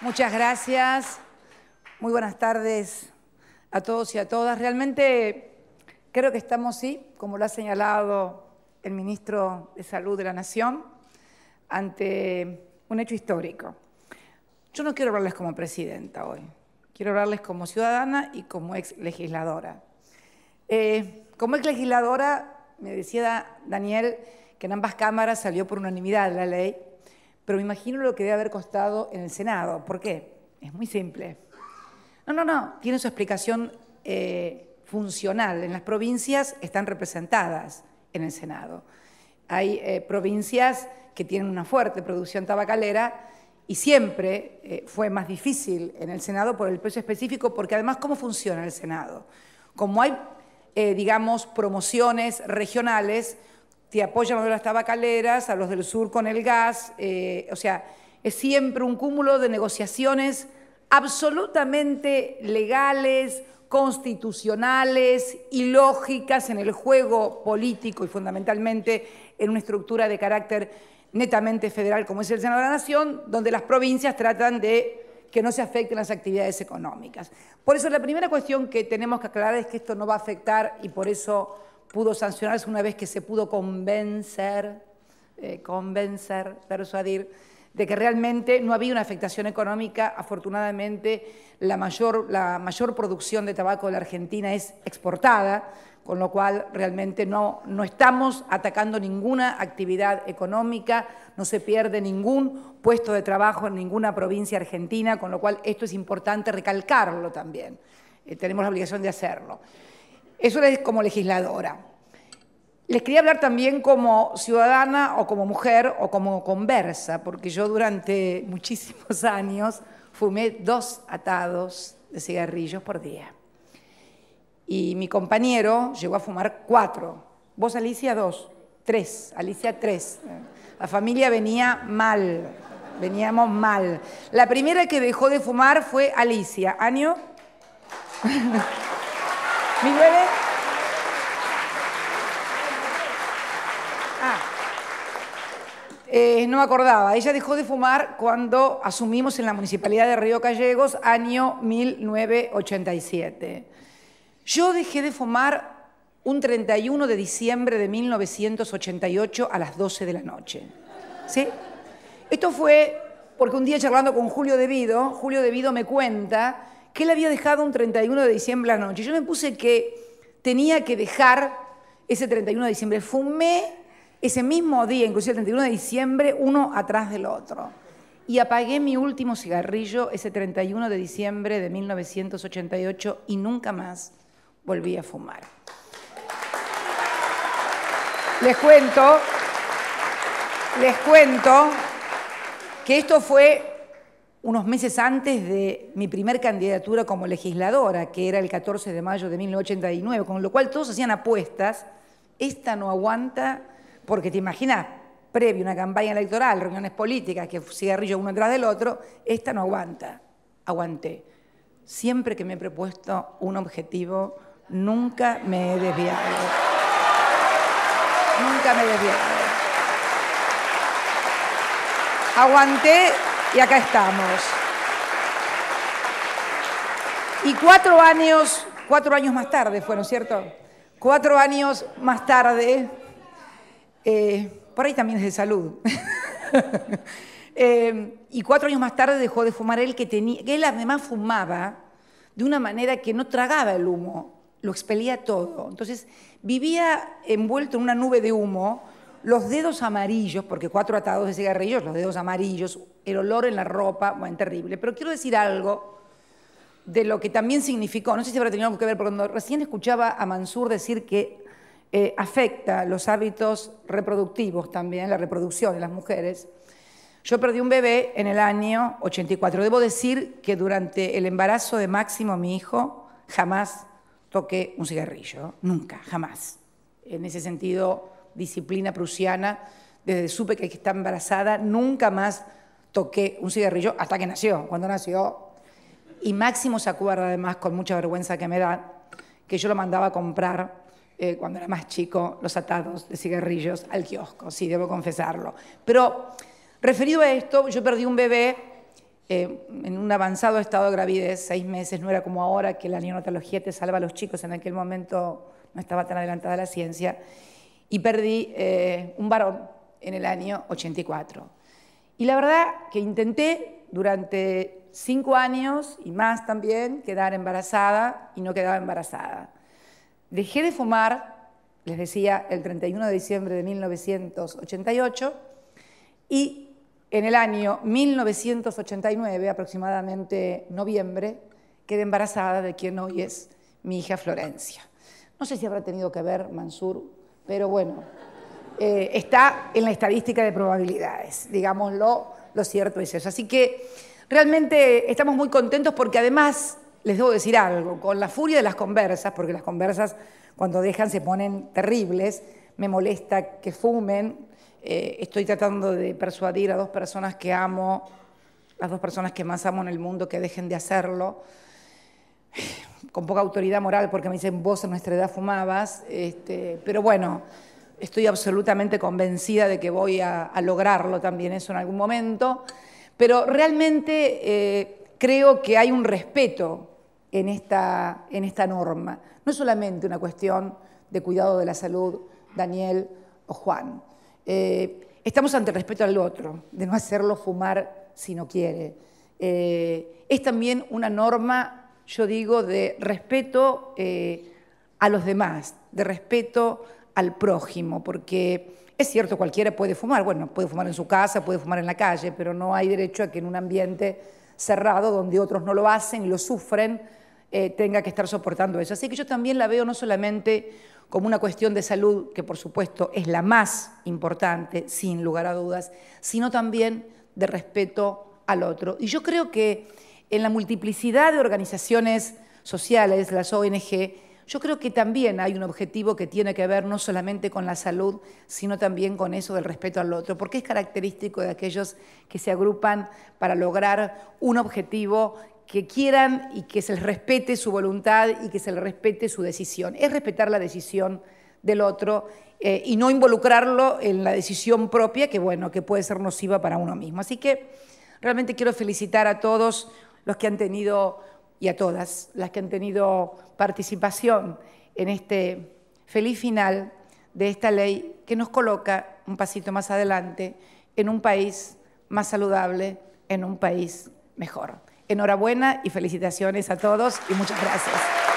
Muchas gracias. Muy buenas tardes a todos y a todas. Realmente creo que estamos, sí, como lo ha señalado el ministro de Salud de la Nación, ante un hecho histórico. Yo no quiero hablarles como presidenta hoy, quiero hablarles como ciudadana y como ex legisladora. Eh, como ex legisladora, me decía Daniel que en ambas cámaras salió por unanimidad la ley, pero me imagino lo que debe haber costado en el Senado. ¿Por qué? Es muy simple. No, no, no, tiene su explicación eh, funcional. En las provincias están representadas en el Senado. Hay eh, provincias que tienen una fuerte producción tabacalera y siempre eh, fue más difícil en el Senado por el peso específico, porque además, ¿cómo funciona el Senado? Como hay, digamos, promociones regionales, te apoyan a las tabacaleras, a los del sur con el gas, o sea, es siempre un cúmulo de negociaciones absolutamente legales, constitucionales y lógicas en el juego político y fundamentalmente en una estructura de carácter netamente federal como es el Senado de la Nación, donde las provincias tratan de que no se afecten las actividades económicas. Por eso la primera cuestión que tenemos que aclarar es que esto no va a afectar y por eso pudo sancionarse una vez que se pudo convencer, eh, convencer, persuadir de que realmente no había una afectación económica. Afortunadamente, la mayor, la mayor producción de tabaco de la Argentina es exportada, con lo cual realmente no, no estamos atacando ninguna actividad económica, no se pierde ningún puesto de trabajo en ninguna provincia argentina, con lo cual esto es importante recalcarlo también. Eh, tenemos la obligación de hacerlo. Eso es como legisladora. Les quería hablar también como ciudadana o como mujer o como conversa, porque yo durante muchísimos años fumé dos atados de cigarrillos por día. Y mi compañero llegó a fumar cuatro. Vos, Alicia, dos. Tres. Alicia, tres. La familia venía mal. Veníamos mal. La primera que dejó de fumar fue Alicia. ¿Año? ¿Mi nueve? Eh, no me acordaba. Ella dejó de fumar cuando asumimos en la Municipalidad de Río Gallegos, año 1987. Yo dejé de fumar un 31 de diciembre de 1988 a las 12 de la noche. ¿Sí? Esto fue porque un día charlando con Julio Devido, Julio Devido me cuenta que él había dejado un 31 de diciembre a la noche. Yo me puse que tenía que dejar ese 31 de diciembre. Fumé ese mismo día, inclusive el 31 de diciembre, uno atrás del otro. Y apagué mi último cigarrillo ese 31 de diciembre de 1988 y nunca más volví a fumar. Les cuento, les cuento que esto fue unos meses antes de mi primer candidatura como legisladora, que era el 14 de mayo de 1989, con lo cual todos hacían apuestas. Esta no aguanta porque te imaginas, previo una campaña electoral, reuniones políticas, que cigarrillo uno detrás del otro, esta no aguanta. Aguanté. Siempre que me he propuesto un objetivo, nunca me he desviado. Nunca me he desviado. Aguanté y acá estamos. Y cuatro años, cuatro años más tarde fueron, ¿cierto? Cuatro años más tarde, eh, por ahí también es de salud. Eh, y cuatro años más tarde dejó de fumar él, que, tenía, que él además fumaba de una manera que no tragaba el humo, lo expelía todo. Entonces vivía envuelto en una nube de humo, los dedos amarillos, porque cuatro atados de cigarrillos, los dedos amarillos, el olor en la ropa, bueno, terrible. Pero quiero decir algo de lo que también significó, no sé si habrá tenido algo que ver, porque cuando recién escuchaba a Mansur decir que eh, afecta los hábitos reproductivos también, la reproducción de las mujeres. Yo perdí un bebé en el año 84. Debo decir que durante el embarazo de Máximo, mi hijo, jamás toqué un cigarrillo, nunca, jamás. En ese sentido, disciplina prusiana, desde supe que está embarazada, nunca más toqué un cigarrillo hasta que nació. Cuando nació, y Máximo se acuerda además con mucha vergüenza que me da, que yo lo mandaba a comprar eh, cuando era más chico, los atados de cigarrillos al kiosco, sí, debo confesarlo. Pero referido a esto, yo perdí un bebé eh, en un avanzado estado de gravidez, seis meses, no era como ahora que la neonatología te salva a los chicos, en aquel momento no estaba tan adelantada la ciencia, y perdí eh, un varón en el año 84. Y la verdad que intenté durante cinco años y más también quedar embarazada y no quedaba embarazada. Dejé de fumar, les decía, el 31 de diciembre de 1988 y en el año 1989, aproximadamente noviembre, quedé embarazada de quien hoy es mi hija Florencia. No sé si habrá tenido que ver Mansur, pero bueno, eh, está en la estadística de probabilidades, digámoslo, lo cierto es eso. Así que realmente estamos muy contentos porque además, les debo decir algo, con la furia de las conversas, porque las conversas cuando dejan se ponen terribles, me molesta que fumen, eh, estoy tratando de persuadir a dos personas que amo, las dos personas que más amo en el mundo, que dejen de hacerlo, con poca autoridad moral, porque me dicen, vos en nuestra edad fumabas, este, pero bueno, estoy absolutamente convencida de que voy a, lograrlo también eso en algún momento, pero realmente eh, creo que hay un respeto en esta, en esta norma, no es solamente una cuestión de cuidado de la salud, Daniel o Juan. Eh, estamos ante el respeto al otro, de no hacerlo fumar si no quiere. Eh, es también una norma, yo digo, de respeto eh, a los demás, de respeto al prójimo, porque es cierto, cualquiera puede fumar, bueno, puede fumar en su casa, puede fumar en la calle, pero no hay derecho a que en un ambiente cerrado, donde otros no lo hacen y lo sufren, tenga que estar soportando eso. Así que yo también la veo no solamente como una cuestión de salud, que por supuesto es la más importante, sin lugar a dudas, sino también de respeto al otro. Y yo creo que en la multiplicidad de organizaciones sociales, las ONG, yo creo que también hay un objetivo que tiene que ver no solamente con la salud, sino también con eso del respeto al otro, porque es característico de aquellos que se agrupan para lograr un objetivo que quieran y que se les respete su voluntad y que se les respete su decisión. Es respetar la decisión del otro eh, y no involucrarlo en la decisión propia que, bueno, que puede ser nociva para uno mismo. Así que realmente quiero felicitar a todos los que han tenido, y a todas las que han tenido participación en este feliz final de esta ley que nos coloca un pasito más adelante en un país más saludable, en un país mejor. Enhorabuena y felicitaciones a todos y muchas gracias.